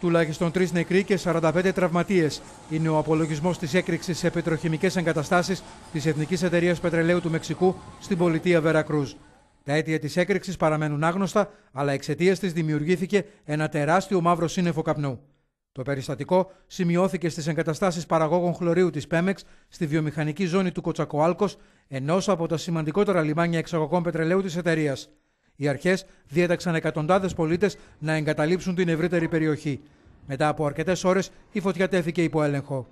Τουλάχιστον τρεις νεκροί και 45 τραυματίες είναι ο απολογισμός της έκρηξης σε πετροχημικές εγκαταστάσεις της Εθνικής Εταιρείας Πετρελαίου του Μεξικού στην πολιτεία Βερακρούζ. Τα αίτια της έκρηξης παραμένουν άγνωστα, αλλά εξαιτίας της δημιουργήθηκε ένα τεράστιο μαύρο σύννεφο καπνού. Το περιστατικό σημειώθηκε στις εγκαταστάσεις παραγόγων χλωρίου της Πέμεξ στη βιομηχανική ζώνη του Κοτσακοάλκος, ενός από τα σημαντικότερα λιμάνια εξαγωγών πετρελαίου της εταιρείας. Οι αρχές διέταξαν εκατοντάδες πολίτες να εγκαταλείψουν την ευρύτερη περιοχή. Μετά από αρκετές ώρες η φωτιά τέθηκε υπό έλεγχο.